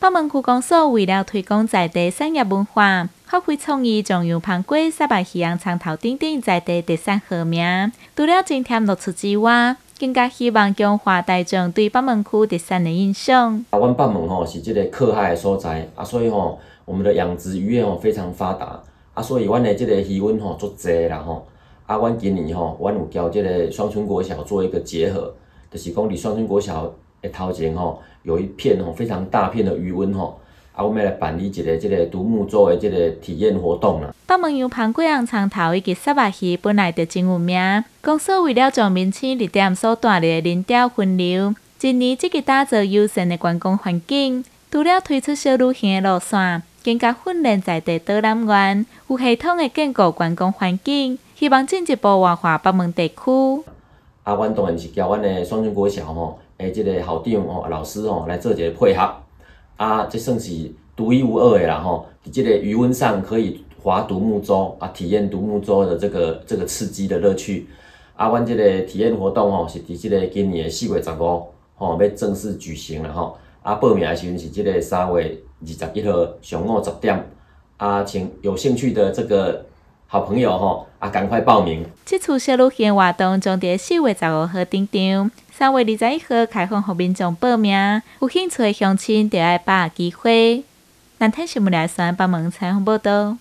北门区公所为了推广在地产业文化，发挥创意，将羊棚龟、沙白鱼羊长头等等在地特产号名，除了增添乐趣之外，更加希望强化大众对北门区特产的印象。啊，阮北门吼是即个靠海的所在，啊，所以吼我们的养殖渔业吼非常发达，啊，所以阮的即个鱼温吼足济啦吼。啊，阮今年吼，阮有交即个双春国小做一个结合，就是讲伫双春国小的头前吼，有一片吼非常大片的渔温吼，啊，我们来办理一个即个独木舟的即个体验活动啦。北门油盘贵阳长头以及沙白鱼本来就真有名，公司为了将民生热点所带来的人潮分流，今年积极打造优胜的观光环境，除了推出小旅行的路线，更加训练在地导览员，有系统的建构观光环境。希望进一步活化北门地区。啊，阮当然是交阮的双春国小吼，诶，即个校长吼、老师吼来做一个配合。啊，这算是独一无二的啦吼，伫即个余温上可以划独木舟啊，体验独木舟的这个这个刺激的乐趣。啊，阮即个体验活动吼是伫即个今年的四月十五吼要正式举行了吼。啊，报名的时阵是即个三月二十一号上午十点。啊，请有兴趣的这个。好朋友吼，啊，赶快报名！这次小路线活动将在四月十五号登场，三月二十一号开放，给民众报名。有兴趣的乡亲就要把握机会。南天新闻来算帮忙采访报道。